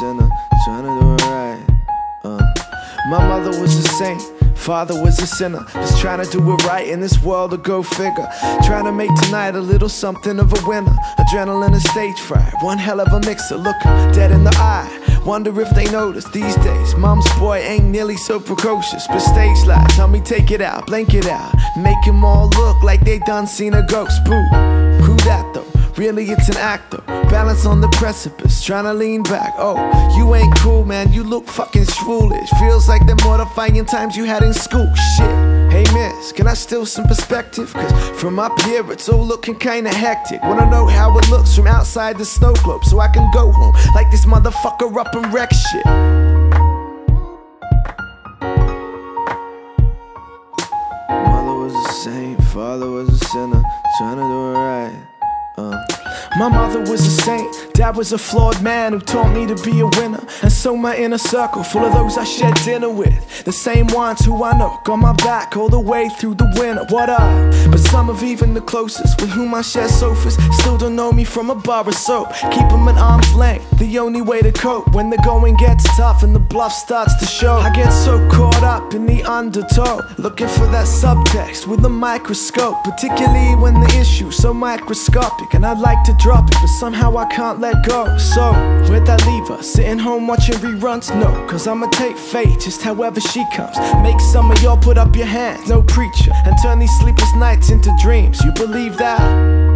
sinner, trying to do it right. Uh. My mother was a saint. Father was a sinner, just trying to do it right in this world to go figure. Trying to make tonight a little something of a winner. Adrenaline and stage fright, one hell of a mixer. Looking dead in the eye, wonder if they notice these days. Mom's boy ain't nearly so precocious, but stage light, tell me take it out, blink it out. Make them all look like they done seen a ghost. Boo, who that though? Really, it's an actor. Balance on the precipice, trying to lean back. Oh, you ain't cool, man. You look fucking foolish. Feels like the mortifying times you had in school. Shit. Hey, miss, can I steal some perspective? Cause from up here, it's all looking kinda hectic. Wanna know how it looks from outside the snow globe so I can go home like this motherfucker up and wreck shit. Mother was a saint, father was a sinner, trying to do it right. Uh. My mother was a saint, dad was a flawed man who taught me to be a winner. And so my inner circle, full of those I shared dinner with. The same ones who I know got my back all the way through the winter. What up? But some of even the closest with whom I share sofas still don't know me from a bar of soap. Keep them at arm's length, the only way to cope when the going gets tough and the bluff starts to show. I get so caught up in the undertow, looking for that subtext with a microscope, particularly when the issue's so microscopic. And I'd like to drop it, but somehow I can't let go. So, where'd that leave us? Sitting home watching reruns? No, cause I'ma take fate just however she comes. Make some of y'all put up your hands, no preacher, and turn these sleepless nights into dreams. You believe that?